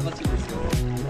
いバチですよ。